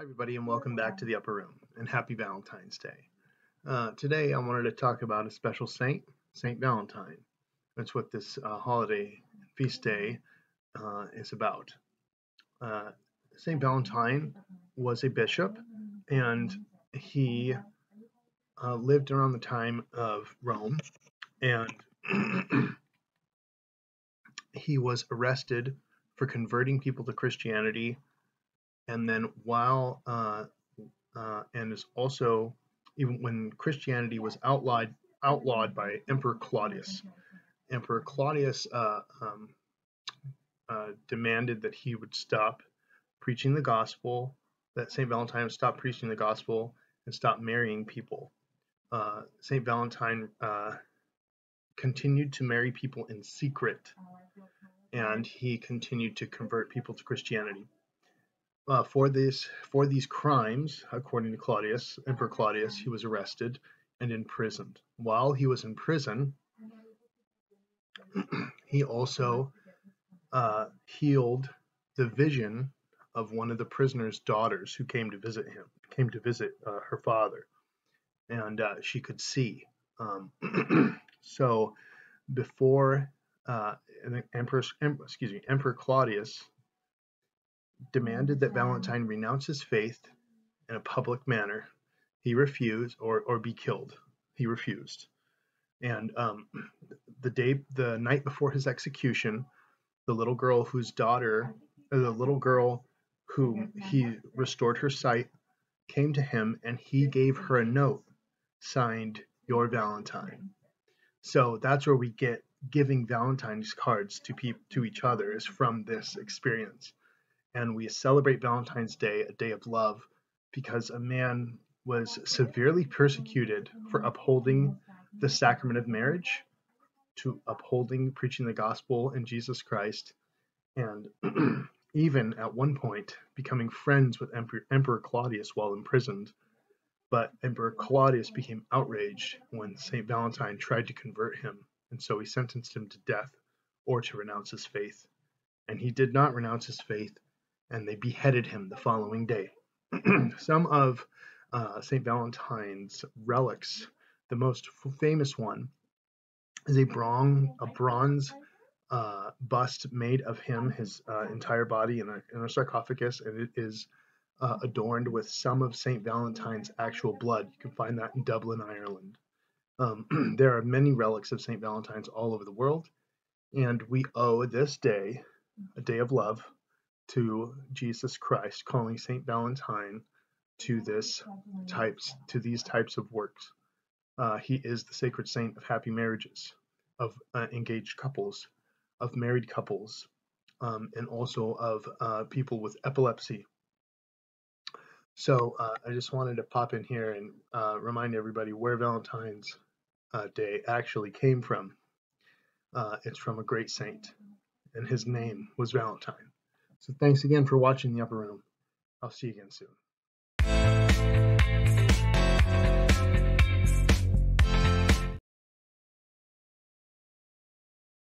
Hi, everybody, and welcome back to the Upper Room, and happy Valentine's Day. Uh, today, I wanted to talk about a special saint, Saint Valentine. That's what this uh, holiday feast day uh, is about. Uh, saint Valentine was a bishop, and he uh, lived around the time of Rome, and he was arrested for converting people to Christianity and then while uh, uh, and is also even when Christianity was outlawed outlawed by Emperor Claudius. Emperor Claudius uh, um, uh, demanded that he would stop preaching the gospel, that Saint Valentine would stop preaching the gospel and stop marrying people. Uh, Saint Valentine uh, continued to marry people in secret, and he continued to convert people to Christianity uh, for this for these crimes, according to Claudius, Emperor Claudius, he was arrested and imprisoned. While he was in prison, he also uh, healed the vision of one of the prisoner's daughters who came to visit him, came to visit uh, her father, and uh, she could see. Um, so, before uh, Emperor, excuse me, Emperor Claudius demanded that Valentine renounce his faith in a public manner. He refused, or, or be killed. He refused. And um, the day, the night before his execution, the little girl whose daughter, the little girl whom he restored her sight, came to him and he gave her a note signed "Your Valentine." So that's where we get giving Valentine's cards to people to each other is from this experience and we celebrate Valentine's Day, a day of love, because a man was severely persecuted for upholding the sacrament of marriage, to upholding preaching the gospel in Jesus Christ, and even at one point becoming friends with Emperor, Emperor Claudius while imprisoned. But Emperor Claudius became outraged when St. Valentine tried to convert him, and so he sentenced him to death or to renounce his faith. And he did not renounce his faith and they beheaded him the following day. Some of uh, St. Valentine's relics, the most famous one, is a, bronze, a bronze uh, bust made of him, his uh, entire body in a, in a, sarcophagus, and it is uh, adorned with some of St. Valentine's actual blood. You can find that in Dublin, Ireland. Um, there are many relics of St. Valentine's all over the world, and we owe this day, a day of love, to Jesus Christ, calling Saint Valentine to this types to these types of works. Uh, he is the sacred saint of happy marriages, of uh, engaged couples, of married couples, um, and also of uh, people with epilepsy. So uh, I just wanted to pop in here and uh, remind everybody where Valentine's uh, Day actually came from. it's from a great saint, and his name was Valentine. So thanks again for watching the upper room. I'll see you again soon.